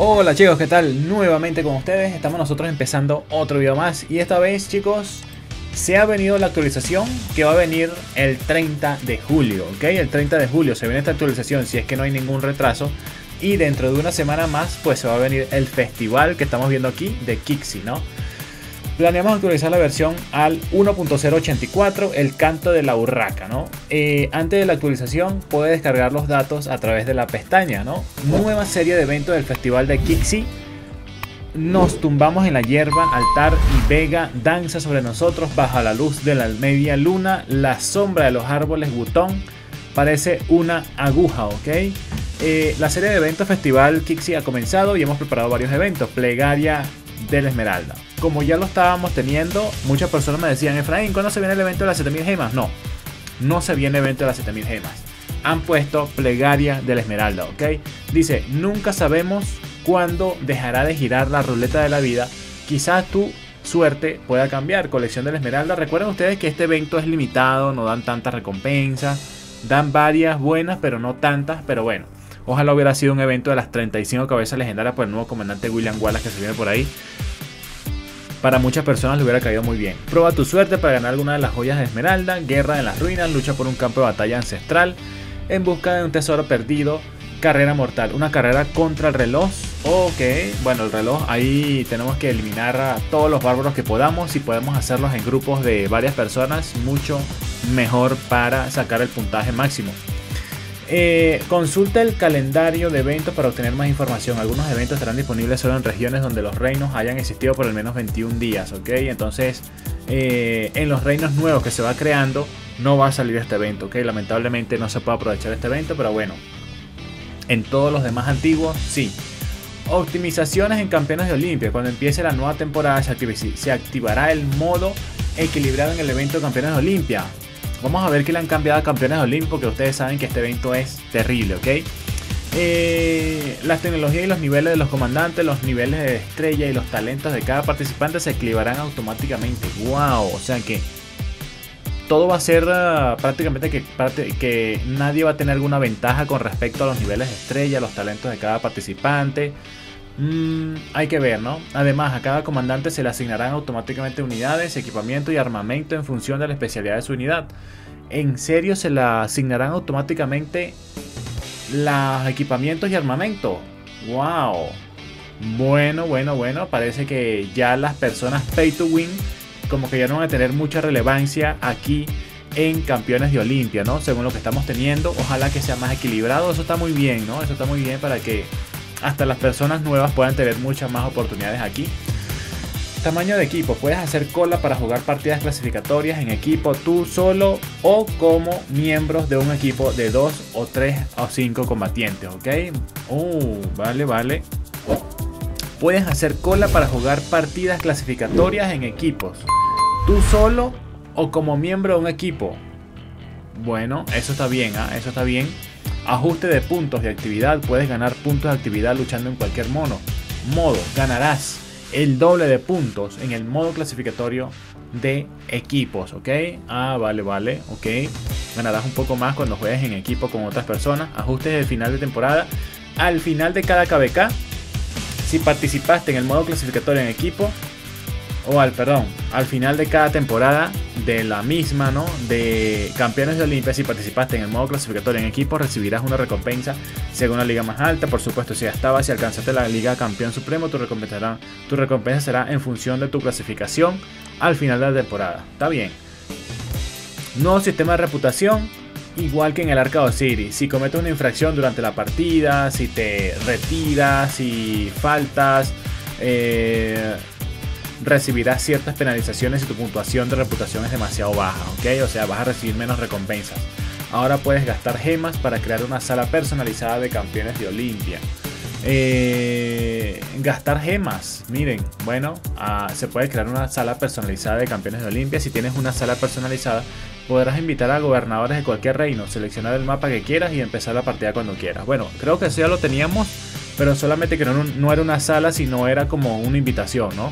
Hola chicos, ¿qué tal? Nuevamente con ustedes, estamos nosotros empezando otro video más y esta vez chicos se ha venido la actualización que va a venir el 30 de julio, ¿ok? El 30 de julio se viene esta actualización si es que no hay ningún retraso y dentro de una semana más pues se va a venir el festival que estamos viendo aquí de Kixi, ¿no? Planeamos actualizar la versión al 1.084, el canto de la urraca, ¿no? Eh, antes de la actualización puede descargar los datos a través de la pestaña, ¿no? Nueva serie de eventos del festival de Kixi. Nos tumbamos en la hierba, altar y vega, danza sobre nosotros bajo la luz de la media luna, la sombra de los árboles butón, parece una aguja, ¿ok? Eh, la serie de eventos festival Kixi ha comenzado y hemos preparado varios eventos, plegaria de la esmeralda como ya lo estábamos teniendo, muchas personas me decían, Efraín, ¿cuándo se viene el evento de las 7000 gemas? No, no se viene el evento de las 7000 gemas. Han puesto plegaria de la esmeralda, ¿ok? Dice, nunca sabemos cuándo dejará de girar la ruleta de la vida. Quizás tu suerte pueda cambiar. Colección de la esmeralda. Recuerden ustedes que este evento es limitado, no dan tantas recompensas. Dan varias buenas, pero no tantas. Pero bueno, ojalá hubiera sido un evento de las 35 cabezas legendarias por el nuevo comandante William Wallace que se viene por ahí para muchas personas le hubiera caído muy bien. Prueba tu suerte para ganar alguna de las joyas de Esmeralda, Guerra en las Ruinas, lucha por un campo de batalla ancestral, en busca de un tesoro perdido, carrera mortal, una carrera contra el reloj. Ok, bueno, el reloj ahí tenemos que eliminar a todos los bárbaros que podamos. Si podemos hacerlos en grupos de varias personas, mucho mejor para sacar el puntaje máximo. Eh, consulta el calendario de eventos para obtener más información. Algunos eventos estarán disponibles solo en regiones donde los reinos hayan existido por al menos 21 días, ¿ok? Entonces, eh, en los reinos nuevos que se va creando, no va a salir este evento, ¿ok? Lamentablemente no se puede aprovechar este evento, pero bueno. En todos los demás antiguos, sí. Optimizaciones en campeones de Olimpia. Cuando empiece la nueva temporada se, activará el modo equilibrado en el evento campeones de Olimpia. Vamos a ver que le han cambiado a campeones de Olimpo, porque ustedes saben que este evento es terrible, ¿ok? Eh, las tecnologías y los niveles de los comandantes, los niveles de estrella y los talentos de cada participante se equilibrarán automáticamente. ¡Wow! O sea que todo va a ser uh, prácticamente que, que nadie va a tener alguna ventaja con respecto a los niveles de estrella, los talentos de cada participante. Mm, hay que ver, ¿no? Además, a cada comandante se le asignarán automáticamente unidades, equipamiento y armamento en función de la especialidad de su unidad. En serio, se le asignarán automáticamente los equipamientos y armamento. ¡Wow! Bueno, bueno, bueno. Parece que ya las personas pay to win, como que ya no van a tener mucha relevancia aquí en campeones de Olimpia, ¿no? Según lo que estamos teniendo. Ojalá que sea más equilibrado. Eso está muy bien, ¿no? Eso está muy bien para que hasta las personas nuevas puedan tener muchas más oportunidades aquí. Tamaño de equipo. Puedes hacer cola para jugar partidas clasificatorias en equipo tú solo o como miembros de un equipo de 2 o 3 o 5 combatientes, ¿ok? Uh, vale, vale. Puedes hacer cola para jugar partidas clasificatorias en equipos. Tú solo o como miembro de un equipo. Bueno, eso está bien, ¿ah? eso está bien. Ajuste de puntos de actividad. Puedes ganar puntos de actividad luchando en cualquier mono. Modo. Ganarás el doble de puntos en el modo clasificatorio de equipos, ¿ok? Ah, vale, vale, ok. Ganarás un poco más cuando juegues en equipo con otras personas. Ajustes de final de temporada. Al final de cada KBK, si participaste en el modo clasificatorio en equipo, o al, perdón, al final de cada temporada de la misma, ¿no? De campeones de Olimpia, si participaste en el modo clasificatorio en equipo, recibirás una recompensa según la liga más alta. Por supuesto, si ya estabas, si alcanzaste la liga campeón supremo, tu recompensa, será en función de tu clasificación al final de la temporada. Está bien. Nuevo sistema de reputación. Igual que en el Arcade City, si cometes una infracción durante la partida, si te retiras, si faltas, eh, recibirás ciertas penalizaciones si tu puntuación de reputación es demasiado baja, ¿ok? O sea, vas a recibir menos recompensas. Ahora puedes gastar gemas para crear una sala personalizada de campeones de Olimpia. Eh, gastar gemas, miren, bueno, ah, se puede crear una sala personalizada de campeones de Olimpia. Si tienes una sala personalizada, podrás invitar a gobernadores de cualquier reino, seleccionar el mapa que quieras y empezar la partida cuando quieras. Bueno, creo que eso ya lo teníamos, pero solamente que no, no era una sala, sino era como una invitación, ¿no?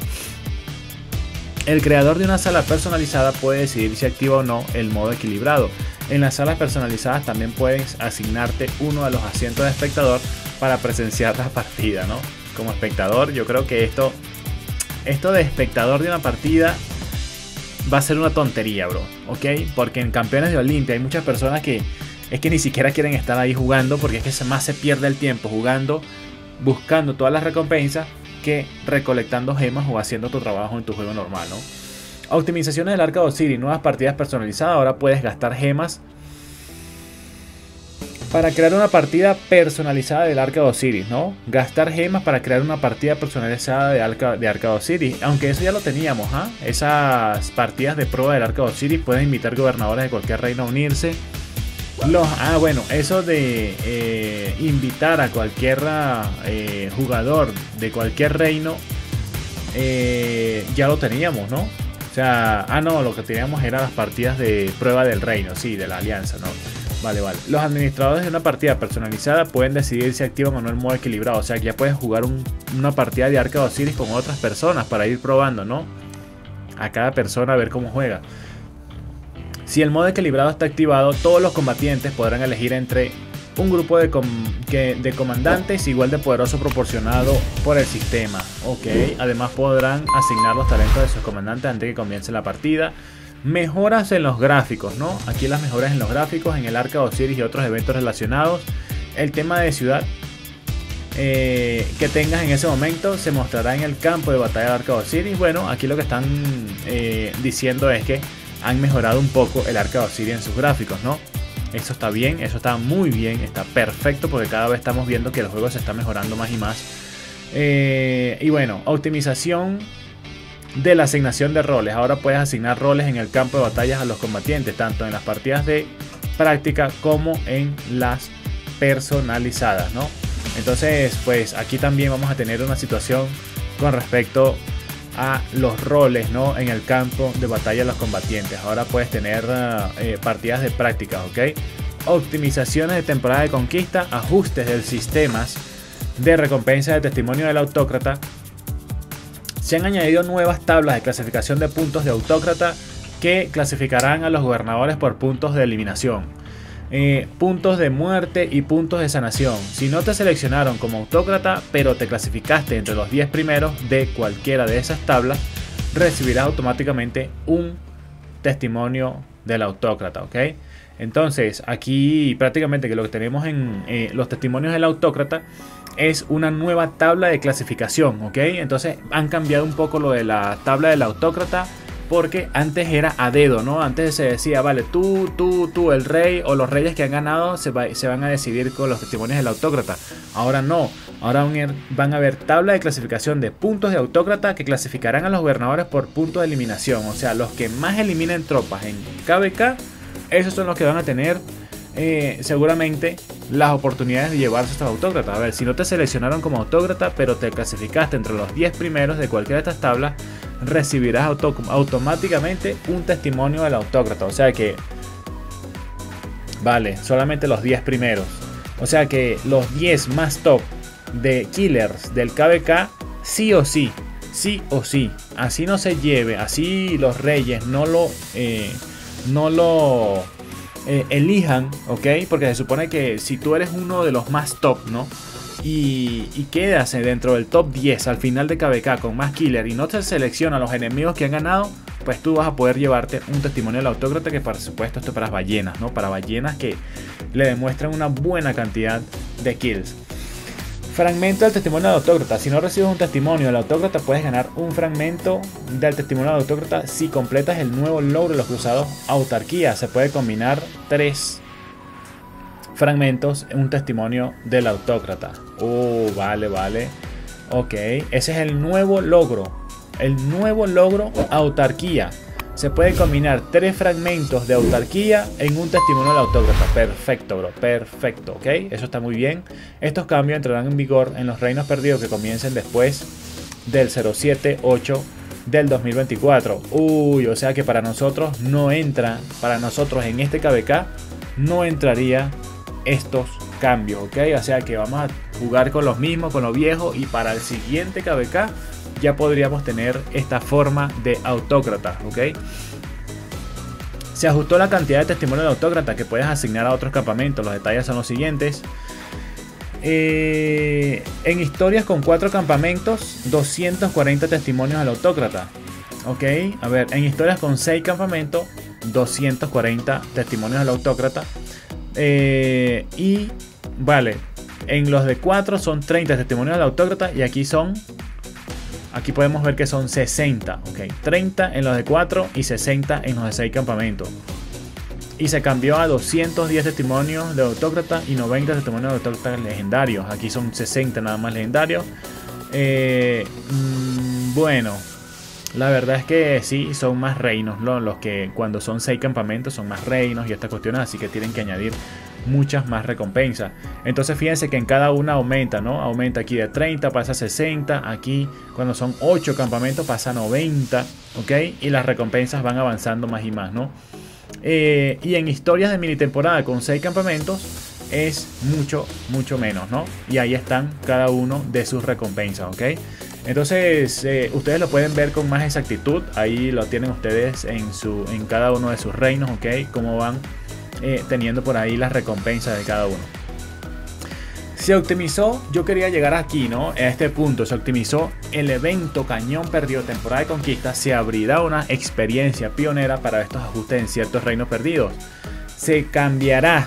El creador de una sala personalizada puede decidir si activa o no el modo equilibrado. En las salas personalizadas también puedes asignarte uno de los asientos de espectador para presenciar la partida, ¿no? como espectador. Yo creo que esto, esto de espectador de una partida va a ser una tontería, bro. ¿Ok? Porque en campeones de Olimpia hay muchas personas que es que ni siquiera quieren estar ahí jugando porque es que más se pierde el tiempo jugando, buscando todas las recompensas recolectando gemas o haciendo tu trabajo en tu juego normal, ¿no? Optimizaciones del Arca de Osiris, nuevas partidas personalizadas. Ahora puedes gastar gemas para crear una partida personalizada del Arca de Osiris, ¿no? Gastar gemas para crear una partida personalizada de Arca de, Arca Osiris. Aunque eso ya lo teníamos, ¿ah? Esas partidas de prueba del Arca de Osiris pueden invitar gobernadores de cualquier reino a unirse. Los, ah, bueno, eso de eh, invitar a cualquier eh, jugador de cualquier reino eh, ya lo teníamos, ¿no? O sea, ah, no, lo que teníamos eran las partidas de prueba del reino, sí, de la alianza, ¿no? Vale, vale. Los administradores de una partida personalizada pueden decidir si activan o no el modo equilibrado. O sea que ya puedes jugar una partida de Arca de Osiris con otras personas para ir probando, ¿no? A cada persona a ver cómo juega. Si el modo equilibrado está activado, todos los combatientes podrán elegir entre un grupo de, de comandantes igual de poderoso proporcionado por el sistema. Ok, además podrán asignar los talentos de sus comandantes antes de que comience la partida. Mejoras en los gráficos, ¿no? Aquí las mejoras en los gráficos, en el Arca de Osiris y otros eventos relacionados. El tema de ciudad eh, que tengas en ese momento se mostrará en el campo de batalla del Arca de Osiris. Bueno, aquí lo que están eh, diciendo es que han mejorado un poco el Arca de Osiris en sus gráficos, ¿no? Eso está bien, eso está muy bien, está perfecto porque cada vez estamos viendo que el juego se está mejorando más y más. Eh, y bueno, optimización de la asignación de roles. Ahora puedes asignar roles en el campo de batallas a los combatientes, tanto en las partidas de práctica como en las personalizadas, ¿no? Entonces, pues aquí también vamos a tener una situación con respecto a los roles, ¿no? En el campo de batalla de los combatientes. Ahora puedes tener eh, partidas de práctica, ¿ok? Optimizaciones de temporada de conquista, ajustes del sistemas de recompensa de testimonio del autócrata se han añadido nuevas tablas de clasificación de puntos de autócrata que clasificarán a los gobernadores por puntos de eliminación. Eh, puntos de muerte y puntos de sanación. Si no te seleccionaron como autócrata, pero te clasificaste entre los 10 primeros de cualquiera de esas tablas, recibirás automáticamente un testimonio del autócrata, ¿ok? Entonces, aquí prácticamente que lo que tenemos en eh, los testimonios del autócrata es una nueva tabla de clasificación, ¿ok? Entonces han cambiado un poco lo de la tabla del autócrata porque antes era a dedo, ¿no? Antes se decía, vale, tú, tú, tú, el rey o los reyes que han ganado se, van a decidir con los testimonios del autócrata. Ahora no, ahora van a haber tabla de clasificación de puntos de autócrata que clasificarán a los gobernadores por puntos de eliminación. O sea, los que más eliminen tropas en KBK, esos son los que van a tener eh, seguramente las oportunidades de llevarse estos autócratas. A ver, si no te seleccionaron como autócrata, pero te clasificaste entre los 10 primeros de cualquiera de estas tablas, recibirás automáticamente un testimonio del autócrata. O sea que, vale, solamente los 10 primeros. O sea que los 10 más top de killers del KBK, sí o sí, sí o sí, así no se lleve, así los reyes no lo, eh, no lo eh, elijan, ¿ok? Porque se supone que si tú eres uno de los más top, ¿no? Y, quedas dentro del top 10 al final de KBK con más killer y no te selecciona los enemigos que han ganado, pues tú vas a poder llevarte un testimonio del autócrata que por supuesto esto para ballenas, ¿no? Para ballenas que le demuestran una buena cantidad de kills. Fragmento del testimonio del autócrata. Si no recibes un testimonio del autócrata, puedes ganar un fragmento del testimonio del autócrata si completas el nuevo logro de los cruzados autarquía. Se puede combinar tres fragmentos en un testimonio del autócrata. Oh, vale, vale. Ok, ese es el nuevo logro. El nuevo logro autarquía se puede combinar tres fragmentos de autarquía en un testimonio del autócrata. Perfecto, bro. Perfecto, ¿ok? Eso está muy bien. Estos cambios entrarán en vigor en los reinos perdidos que comiencen después del 078 del 2024. Uy, o sea que para nosotros no entra, para nosotros en este KBK no entraría estos cambios, ¿ok? O sea que vamos a jugar con los mismos, con los viejos y para el siguiente KBK ya podríamos tener esta forma de autócrata, ¿ok? Se ajustó la cantidad de testimonios de autócrata que puedes asignar a otros campamentos. Los detalles son los siguientes. Eh, en historias con cuatro campamentos, 240 testimonios al autócrata. Ok, a ver, en historias con 6 campamentos, 240 testimonios al autócrata. Eh, y vale, en los de 4 son 30 testimonios al autócrata y aquí son Aquí podemos ver que son 60, ok. 30 en los de 4 y 60 en los de 6 campamentos. Y se cambió a 210 testimonios de autócrata y 90 testimonios de autócratas legendarios. Aquí son 60 nada más legendarios. Eh, mm, bueno, la verdad es que sí, son más reinos. Los que cuando son 6 campamentos son más reinos y estas cuestiones. Así que tienen que añadir muchas más recompensas. Entonces fíjense que en cada una aumenta, ¿no? Aumenta aquí de 30, pasa a 60, aquí cuando son 8 campamentos pasa a 90, ¿ok? Y las recompensas van avanzando más y más, ¿no? Eh, y en historias de mini temporada con 6 campamentos es mucho, mucho menos, ¿no? Y ahí están cada uno de sus recompensas, ¿ok? Entonces, eh, ustedes lo pueden ver con más exactitud. Ahí lo tienen ustedes en, su, en cada uno de sus reinos, ¿ok? Cómo van eh, teniendo por ahí las recompensas de cada uno. Se optimizó, yo quería llegar aquí, ¿no? A este punto, se optimizó el evento Cañón Perdido Temporada de Conquista. Se abrirá una experiencia pionera para estos ajustes en ciertos reinos perdidos. Se cambiará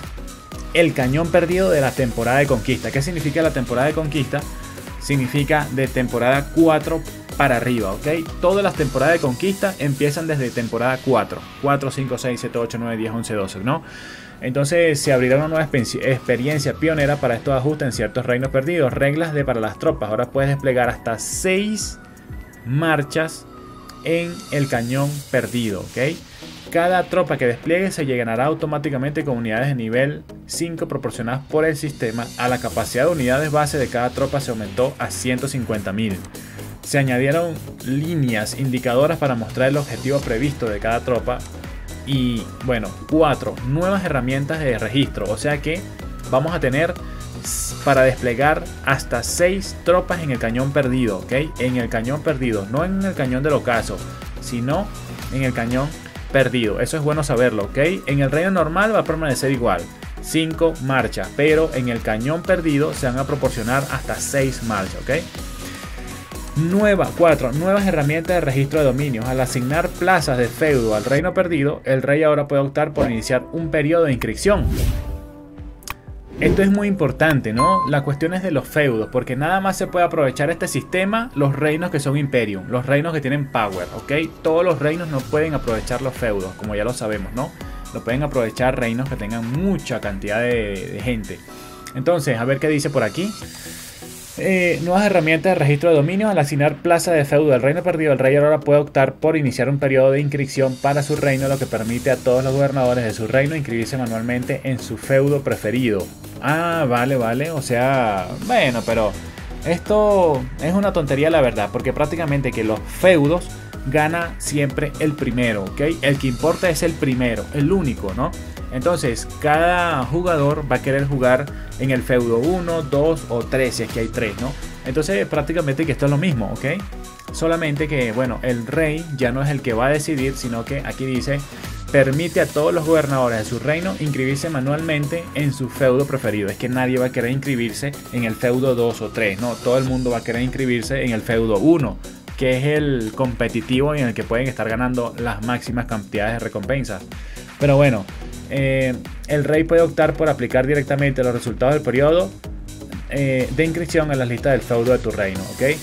el Cañón Perdido de la temporada de Conquista. ¿Qué significa la temporada de Conquista? Significa de temporada 4 para arriba, ¿ok? Todas las temporadas de conquista empiezan desde temporada 4. 4, 5, 6, 7, 8, 9, 10, 11, 12, ¿no? Entonces se abrirá una nueva experiencia pionera para estos ajustes en ciertos reinos perdidos. Reglas de para las tropas. Ahora puedes desplegar hasta 6 marchas en el cañón perdido, ¿ok? Cada tropa que despliegue se llenará automáticamente con unidades de nivel 5 proporcionadas por el sistema. A la capacidad de unidades base de cada tropa se aumentó a 150.000 se añadieron líneas indicadoras para mostrar el objetivo previsto de cada tropa y bueno, cuatro nuevas herramientas de registro, o sea que vamos a tener para desplegar hasta seis tropas en el cañón perdido, ¿ok? En el cañón perdido, no en el cañón del ocaso, sino en el cañón perdido. Eso es bueno saberlo, ¿ok? En el reino normal va a permanecer igual. 5 marchas, pero en el cañón perdido se van a proporcionar hasta 6 marchas, ¿ok? Nueva, 4. Nuevas herramientas de registro de dominios. Al asignar plazas de feudo al reino perdido, el rey ahora puede optar por iniciar un periodo de inscripción. Esto es muy importante, ¿no? La cuestión es de los feudos, porque nada más se puede aprovechar este sistema los reinos que son Imperium, los reinos que tienen power, ¿ok? Todos los reinos no pueden aprovechar los feudos, como ya lo sabemos, ¿no? Lo pueden aprovechar reinos que tengan mucha cantidad de, de gente. Entonces, a ver qué dice por aquí. Eh, nuevas herramientas de registro de dominios. Al asignar plaza de feudo al reino perdido, el rey ahora puede optar por iniciar un periodo de inscripción para su reino, lo que permite a todos los gobernadores de su reino inscribirse manualmente en su feudo preferido. Ah, vale, vale. O sea, bueno, pero esto es una tontería la verdad, porque prácticamente que los feudos gana siempre el primero, ¿ok? El que importa es el primero, el único, ¿no? Entonces, cada jugador va a querer jugar en el feudo 1, 2 o 3, si es que hay 3, ¿no? Entonces, prácticamente que esto es lo mismo, ¿ok? Solamente que, bueno, el rey ya no es el que va a decidir, sino que aquí dice, permite a todos los gobernadores de su reino inscribirse manualmente en su feudo preferido. Es que nadie va a querer inscribirse en el feudo 2 o 3, no, todo el mundo va a querer inscribirse en el feudo 1, que es el competitivo en el que pueden estar ganando las máximas cantidades de recompensas. Pero bueno, eh, el rey puede optar por aplicar directamente los resultados del periodo eh, de inscripción en las listas del feudo de tu reino, ¿ok?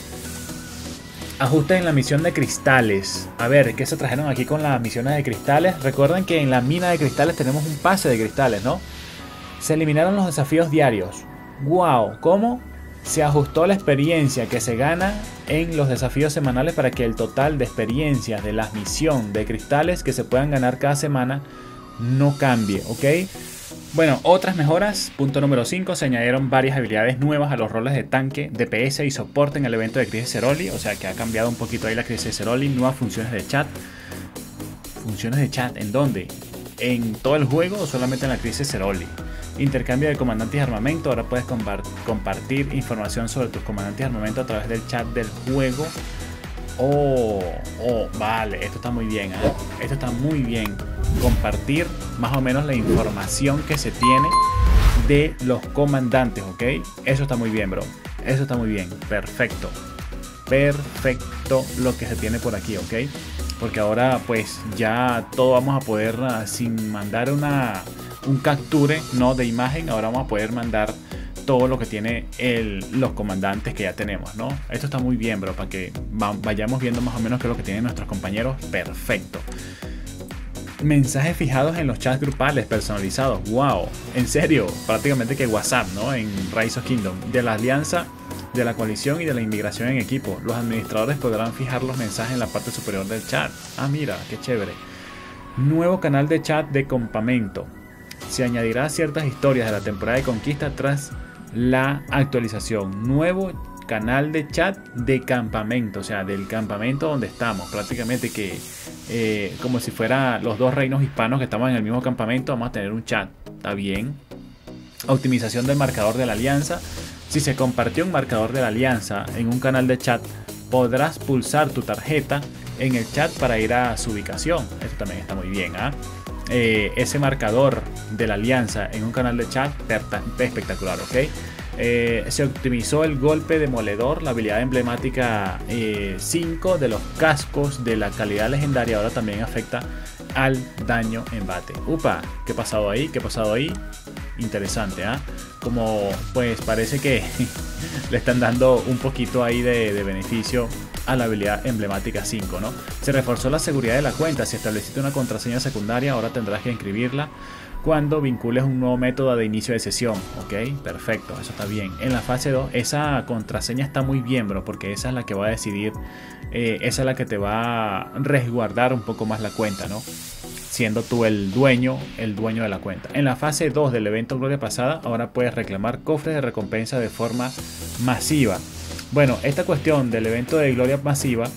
Ajustes en la misión de cristales. A ver, ¿qué se trajeron aquí con las misiones de cristales? Recuerden que en la mina de cristales tenemos un pase de cristales, ¿no? Se eliminaron los desafíos diarios. ¡Wow! ¿Cómo? Se ajustó la experiencia que se gana en los desafíos semanales para que el total de experiencias de la misión de cristales que se puedan ganar cada semana no cambie, ¿ok? Bueno, otras mejoras. Punto número 5. Se añadieron varias habilidades nuevas a los roles de tanque, DPS y soporte en el evento de Crisis Ceroli. O sea que ha cambiado un poquito ahí la Crisis Ceroli. Nuevas funciones de chat. ¿Funciones de chat en dónde? ¿En todo el juego o solamente en la Crisis Ceroli? Intercambio de comandantes de armamento. Ahora puedes compartir información sobre tus comandantes de armamento a través del chat del juego. Oh, oh, vale, esto está muy bien. ¿eh? Esto está muy bien compartir más o menos la información que se tiene de los comandantes, ¿ok? Eso está muy bien, bro. Eso está muy bien. Perfecto. Perfecto lo que se tiene por aquí, ¿ok? Porque ahora pues ya todo vamos a poder, ah, sin mandar una, un capture ¿no? de imagen, ahora vamos a poder mandar todo lo que tiene los comandantes que ya tenemos, ¿no? Esto está muy bien, bro, para que vayamos viendo más o menos qué es lo que tienen nuestros compañeros. Perfecto. Mensajes fijados en los chats grupales personalizados. Wow, en serio, prácticamente que WhatsApp, ¿no? En Rise of Kingdom. De la alianza, de la coalición y de la inmigración en equipo. Los administradores podrán fijar los mensajes en la parte superior del chat. Ah, mira, qué chévere. Nuevo canal de chat de campamento. Se añadirá ciertas historias de la temporada de conquista tras la actualización. Nuevo canal de chat de campamento, o sea, del campamento donde estamos. Prácticamente que eh, como si fuera los dos reinos hispanos que estamos en el mismo campamento, vamos a tener un chat. Está bien. Optimización del marcador de la alianza. Si se compartió un marcador de la alianza en un canal de chat, podrás pulsar tu tarjeta en el chat para ir a su ubicación. Esto también está muy bien. ¿ah? Ese marcador de la alianza en un canal de chat espectacular, ¿ok? Eh, se optimizó el golpe demoledor, la habilidad emblemática 5 eh, de los cascos de la calidad legendaria ahora también afecta al daño en bate. Upa, ¿qué ha pasado ahí? ¿Qué ha pasado ahí? Interesante, ¿ah? Como pues parece que le están dando un poquito ahí de beneficio a la habilidad emblemática 5, ¿no? Se reforzó la seguridad de la cuenta. Si estableciste una contraseña secundaria, ahora tendrás que inscribirla cuando vincules un nuevo método de inicio de sesión. Ok, perfecto, eso está bien. En la fase 2, esa contraseña está muy bien, bro, porque esa es la que va a decidir, eh, esa es la que te va a resguardar un poco más la cuenta, ¿no? Siendo tú el dueño, el dueño de la cuenta. En la fase 2 del evento Gloria Pasada, ahora puedes reclamar cofres de recompensa de forma masiva. Bueno, esta cuestión del evento de Gloria Masiva,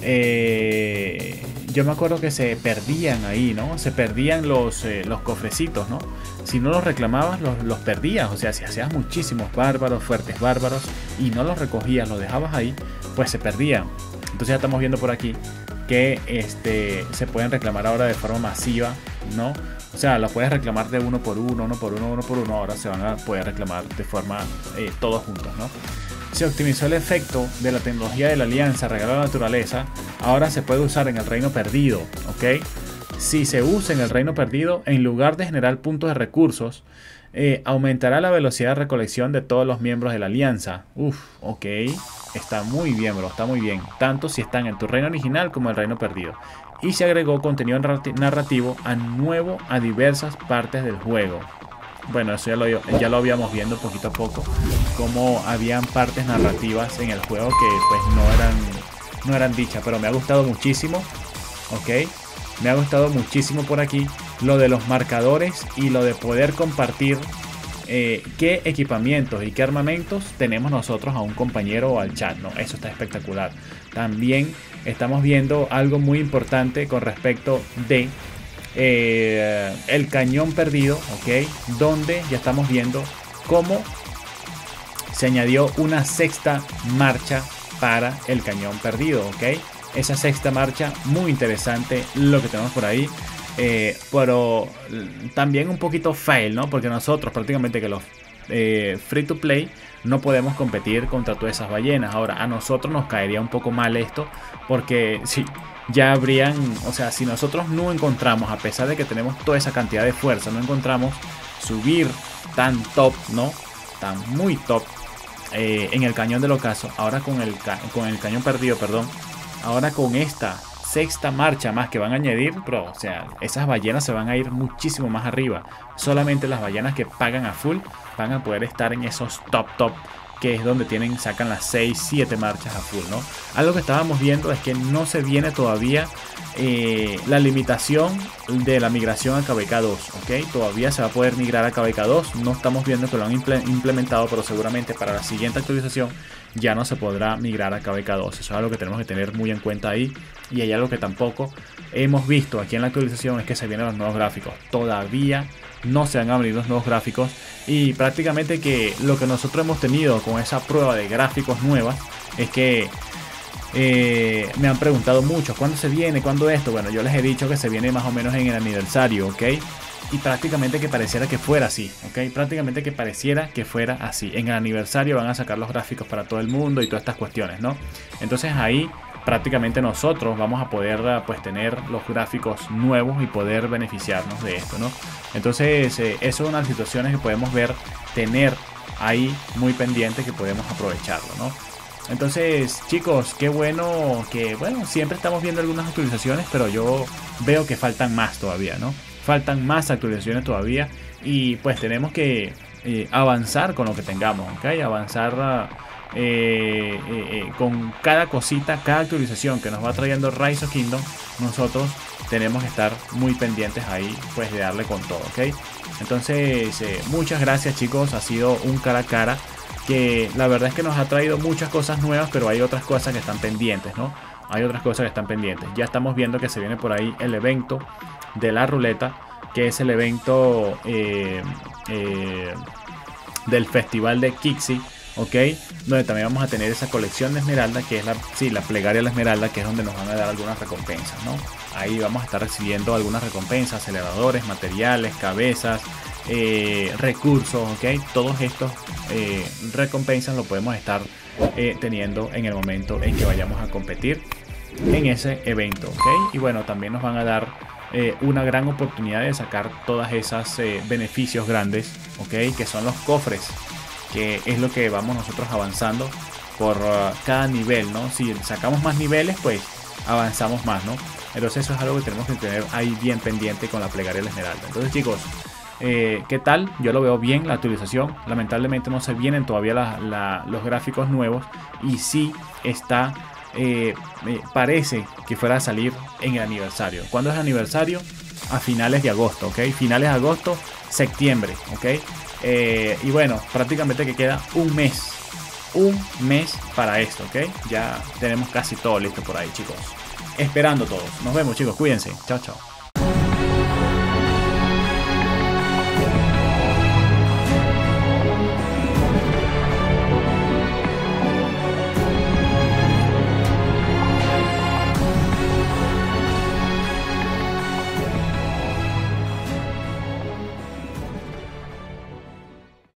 eh, yo me acuerdo que se perdían ahí, ¿no? Se perdían los, eh, los cofrecitos, ¿no? Si no los reclamabas, los, los, perdías. O sea, si hacías muchísimos bárbaros, fuertes bárbaros, y no los recogías, los dejabas ahí, pues se perdían. Entonces ya estamos viendo por aquí que este, se pueden reclamar ahora de forma masiva, ¿no? O sea, los puedes reclamar de uno por uno, uno por uno, uno por uno. Ahora se van a poder reclamar de forma eh, todos juntos, ¿no? Se optimizó el efecto de la tecnología de la alianza regalada a la naturaleza, ahora se puede usar en el reino perdido, ¿ok? Si se usa en el reino perdido, en lugar de generar puntos de recursos, eh, aumentará la velocidad de recolección de todos los miembros de la alianza. Uf, ok. Está muy bien, bro, está muy bien. Tanto si están en tu reino original como el reino perdido. Y se agregó contenido narrativo a nuevo a diversas partes del juego. Bueno, eso ya lo, ya lo habíamos viendo poquito a poco. Como habían partes narrativas en el juego que pues no eran, no eran dichas. Pero me ha gustado muchísimo. Ok. Me ha gustado muchísimo por aquí lo de los marcadores y lo de poder compartir eh, qué equipamientos y qué armamentos tenemos nosotros a un compañero o al chat. ¿no? Eso está espectacular. También estamos viendo algo muy importante con respecto de eh, el cañón perdido, ok, donde ya estamos viendo cómo se añadió una sexta marcha para el cañón perdido, ok. Esa sexta marcha, muy interesante lo que tenemos por ahí. Eh, pero también un poquito fail, ¿no? Porque nosotros prácticamente que los eh, free to play no podemos competir contra todas esas ballenas. Ahora, a nosotros nos caería un poco mal esto, porque si ya habrían, o sea, si nosotros no encontramos, a pesar de que tenemos toda esa cantidad de fuerza, no encontramos subir tan top, ¿no? Tan muy top eh, en el cañón del ocaso, ahora con el, con el cañón perdido, perdón, ahora con esta sexta marcha más que van a añadir, pero, o sea, esas ballenas se van a ir muchísimo más arriba. Solamente las ballenas que pagan a full van a poder estar en esos top top que es donde tienen, sacan las 6, 7 marchas a full, ¿no? Algo que estábamos viendo es que no se viene todavía eh, la limitación de la migración a KBK2, ¿ok? Todavía se va a poder migrar a KBK2, no estamos viendo que lo han implementado, pero seguramente para la siguiente actualización ya no se podrá migrar a KBK2, eso es algo que tenemos que tener muy en cuenta ahí, y hay algo que tampoco hemos visto aquí en la actualización es que se vienen los nuevos gráficos, todavía no se han abierto los nuevos gráficos y prácticamente que lo que nosotros hemos tenido con esa prueba de gráficos nuevas es que eh, me han preguntado mucho, ¿cuándo se viene? ¿Cuándo esto? Bueno, yo les he dicho que se viene más o menos en el aniversario, ¿ok? y prácticamente que pareciera que fuera así, ¿ok? Prácticamente que pareciera que fuera así. En el aniversario van a sacar los gráficos para todo el mundo y todas estas cuestiones, ¿no? Entonces ahí prácticamente nosotros vamos a poder ah, pues tener los gráficos nuevos y poder beneficiarnos de esto, ¿no? Entonces eh, eso es una de las situaciones que podemos ver, tener ahí muy pendiente que podemos aprovecharlo, ¿no? Entonces, chicos, qué bueno que, bueno, siempre estamos viendo algunas actualizaciones, pero yo veo que faltan más todavía, ¿no? Faltan más actualizaciones todavía y pues tenemos que eh, avanzar con lo que tengamos, ¿ok? Avanzar ah, eh, eh, con cada cosita, cada actualización que nos va trayendo Rise of Kingdom, nosotros tenemos que estar muy pendientes ahí, pues de darle con todo, ¿ok? Entonces, muchas gracias chicos, ha sido un cara a cara que la verdad es que nos ha traído muchas cosas nuevas, pero hay otras cosas que están pendientes, ¿no? Hay otras cosas que están pendientes. Ya estamos viendo que se viene por ahí el evento de la ruleta, que es el evento eh, eh, del festival de Kixi, ¿ok? Donde también vamos a tener esa colección de esmeralda, que es la, sí, la plegaria de la esmeralda, que es donde nos van a dar algunas recompensas, ¿no? Ahí vamos a estar recibiendo algunas recompensas, aceleradores, materiales, cabezas, eh, recursos, ¿ok? Todos estos recompensas lo podemos estar teniendo en el momento en que vayamos a competir en ese evento, ¿ok? Y bueno, también nos van a dar eh, una gran oportunidad de sacar todas esas eh, beneficios grandes, ¿ok? Que son los cofres, que es lo que vamos nosotros avanzando por uh, cada nivel, ¿no? Si sacamos más niveles, pues avanzamos más, ¿no? Entonces eso es algo que tenemos que tener ahí bien pendiente con la plegaria de la esmeralda. Entonces chicos, eh, ¿qué tal? Yo lo veo bien la actualización. Lamentablemente no se vienen todavía los gráficos nuevos y sí está eh, parece que fuera a salir en el aniversario. ¿Cuándo es el aniversario? A finales de agosto, ¿ok? Finales de agosto, septiembre, ¿ok? Eh, y bueno, prácticamente que queda un mes. Un mes para esto, ¿ok? Ya tenemos casi todo listo por ahí, chicos. Esperando todos. Nos vemos, chicos. Cuídense. Chao, chao.